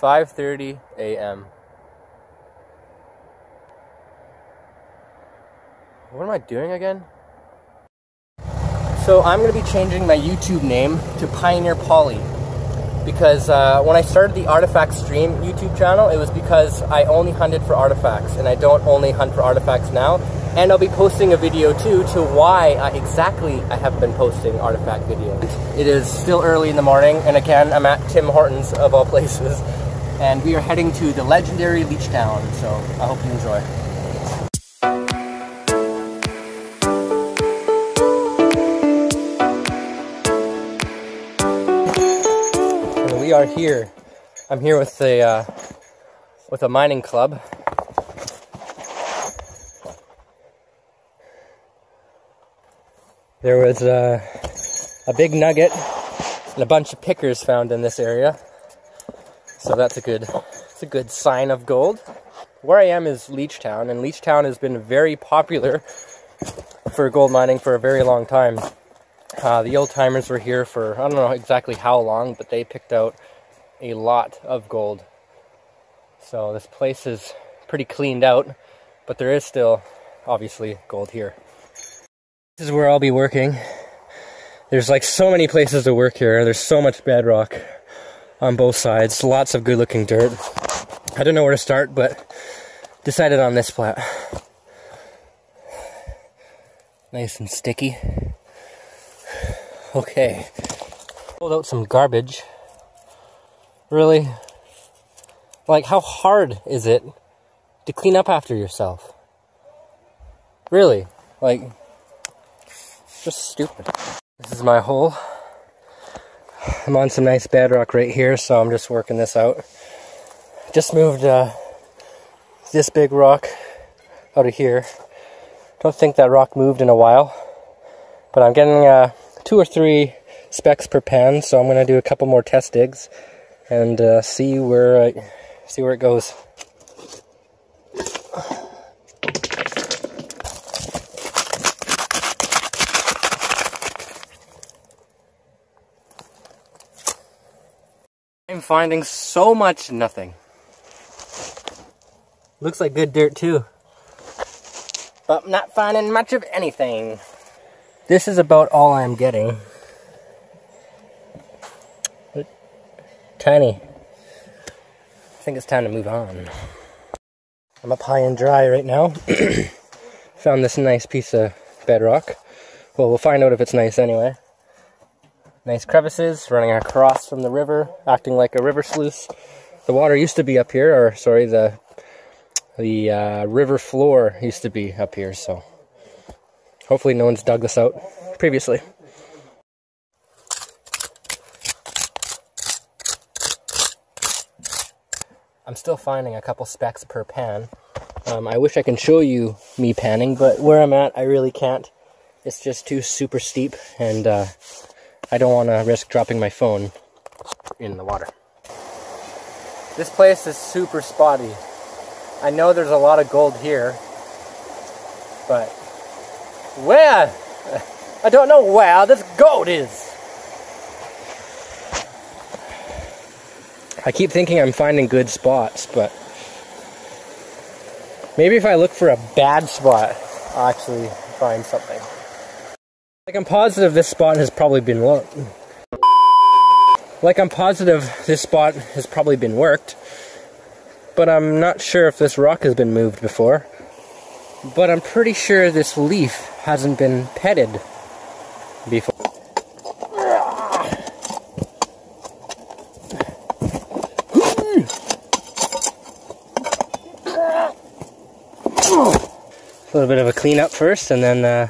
5:30 a.m. What am I doing again? So I'm going to be changing my YouTube name to Pioneer Pauly because uh, when I started the Artifact Stream YouTube channel, it was because I only hunted for artifacts and I don't only hunt for artifacts now. And I'll be posting a video too to why I, exactly I have been posting artifact videos. It is still early in the morning and again I'm at Tim Hortons of all places and we are heading to the legendary Leechtown. so I hope you enjoy. we are here. I'm here with a uh, with a mining club. There was uh, a big nugget and a bunch of pickers found in this area, so that's a good it's a good sign of gold. Where I am is Leechtown, and Leechtown has been very popular for gold mining for a very long time. Uh, the old timers were here for I don't know exactly how long, but they picked out a lot of gold. So this place is pretty cleaned out, but there is still obviously gold here. This is where I'll be working. There's like so many places to work here. There's so much bedrock on both sides. Lots of good looking dirt. I don't know where to start, but decided on this flat. Nice and sticky. Okay. Pulled out some garbage. Really? Like, how hard is it to clean up after yourself? Really? Like, just stupid. This is my hole. I'm on some nice bedrock right here, so I'm just working this out. Just moved uh, this big rock out of here. Don't think that rock moved in a while, but I'm getting uh, two or three specks per pan, so I'm going to do a couple more test digs and uh, see where I, see where it goes. Finding so much nothing. Looks like good dirt too. But not finding much of anything. This is about all I'm getting. Tiny. I think it's time to move on. I'm up high and dry right now. Found this nice piece of bedrock. Well, we'll find out if it's nice anyway. Nice crevices running across from the river, acting like a river sluice. The water used to be up here, or sorry, the the uh, river floor used to be up here, so hopefully no one's dug this out previously. I'm still finding a couple specks per pan. Um, I wish I can show you me panning, but where I'm at, I really can't. It's just too super steep, and uh, I don't want to risk dropping my phone in the water. This place is super spotty. I know there's a lot of gold here, but where? I don't know where this gold is. I keep thinking I'm finding good spots, but maybe if I look for a bad spot, I'll actually find something. Like I'm positive this spot has probably been worked. Like I'm positive this spot has probably been worked. But I'm not sure if this rock has been moved before. But I'm pretty sure this leaf hasn't been petted before. A little bit of a cleanup first and then uh,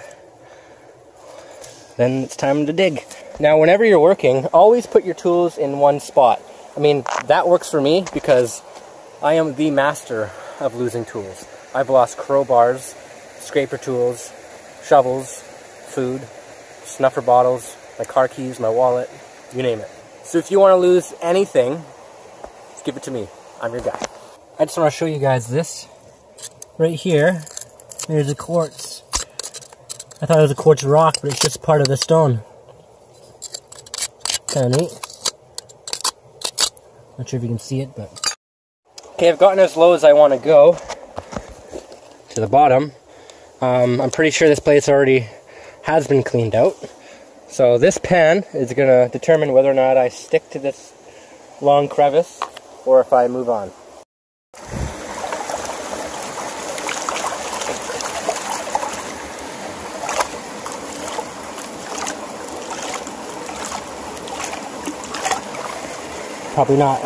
then it's time to dig. Now, whenever you're working, always put your tools in one spot. I mean, that works for me because I am the master of losing tools. I've lost crowbars, scraper tools, shovels, food, snuffer bottles, my car keys, my wallet, you name it. So if you want to lose anything, just give it to me. I'm your guy. I just want to show you guys this. Right here, there's a quartz I thought it was a quartz rock, but it's just part of the stone. Kind of neat. Not sure if you can see it, but... Okay, I've gotten as low as I want to go. To the bottom. Um, I'm pretty sure this place already has been cleaned out. So this pan is going to determine whether or not I stick to this long crevice or if I move on. Probably not.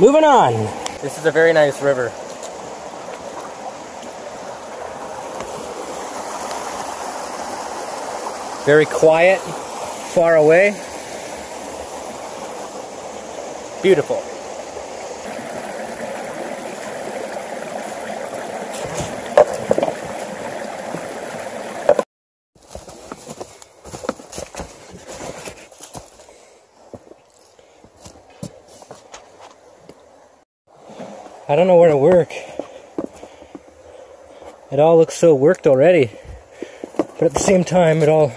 Moving on. This is a very nice river. Very quiet, far away. Beautiful. I don't know where to work. It all looks so worked already. But at the same time, it all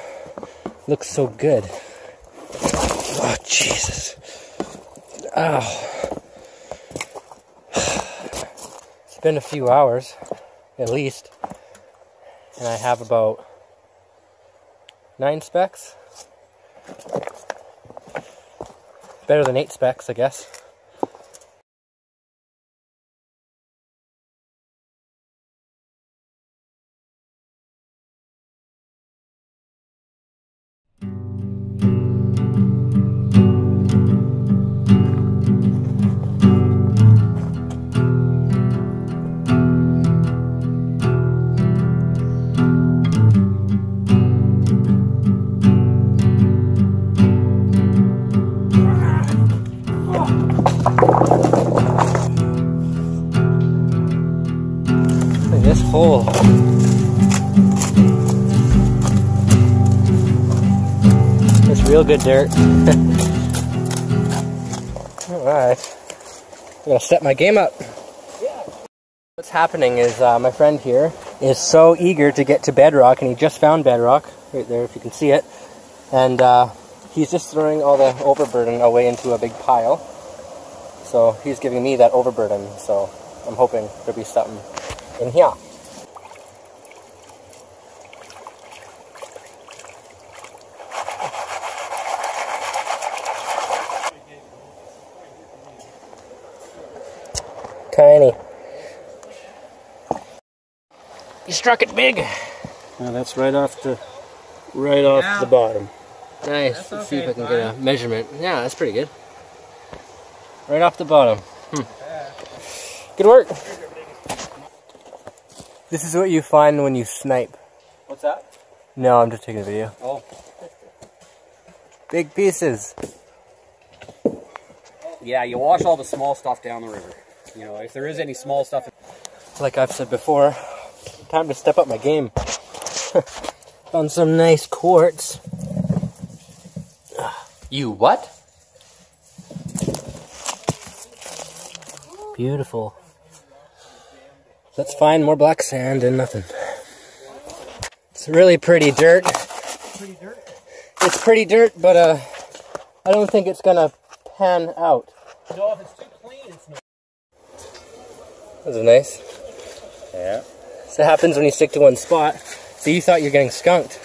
looks so good. Oh, Jesus. Ow. It's been a few hours, at least. And I have about nine specks. Better than eight specks, I guess. Real good dirt. Alright. I'm gonna set my game up. What's happening is uh, my friend here is so eager to get to bedrock, and he just found bedrock, right there if you can see it. And uh, he's just throwing all the overburden away into a big pile. So he's giving me that overburden, so I'm hoping there'll be something in here. Tiny. You struck it big. Now that's right off the right off Yeah. the bottom. Nice. That's Let's see if I can get a measurement. Yeah, that's pretty good. Right off the bottom. Hmm. Good work. This is what you find when you snipe. What's that? No, I'm just taking a video. Oh. Big pieces. Yeah, you wash all the small stuff down the river. You know, if there is any small stuff. Like I've said before, time to step up my game. Found some nice quartz. You what? Beautiful. Let's find more black sand and nothing. It's really pretty dirt. Pretty dirt. It's pretty dirt, but uh, I don't think it's gonna pan out. No, if it's too clean, it's no. This is nice. Yeah. So it happens when you stick to one spot. So you thought you're getting skunked,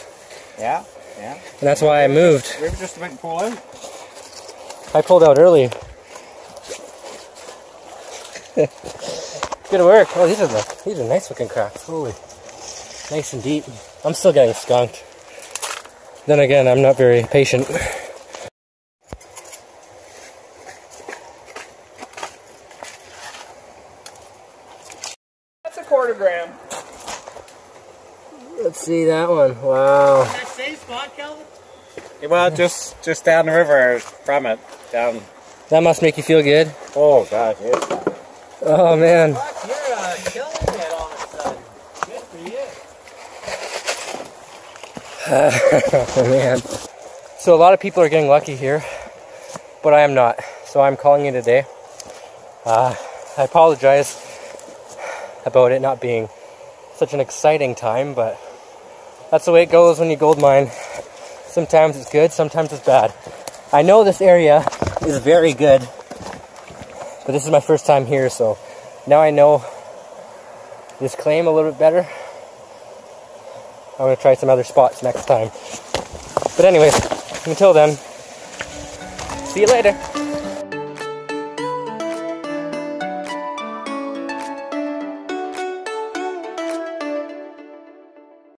Yeah. Yeah. and that's why I moved. We were just about to pull out. I pulled out early. Good work. Oh, these are the these are nice looking cracks. Holy, nice and deep. I'm still getting skunked. Then again, I'm not very patient. That's a quarter gram. Let's see that one. Wow. That same spot, Calvin? Well, just just down the river from it. Down. That must make you feel good. Oh gosh, yeah. Oh man. Fuck, you're uh, killing it all of a sudden. Good for you. Oh man. So a lot of people are getting lucky here, but I am not. So I'm calling it a day. Uh, I apologize about it not being such an exciting time, but that's the way it goes when you gold mine. Sometimes it's good, sometimes it's bad. I know this area is very good. But this is my first time here, so now I know this claim a little bit better. I'm gonna try some other spots next time. But anyways, until then, see you later.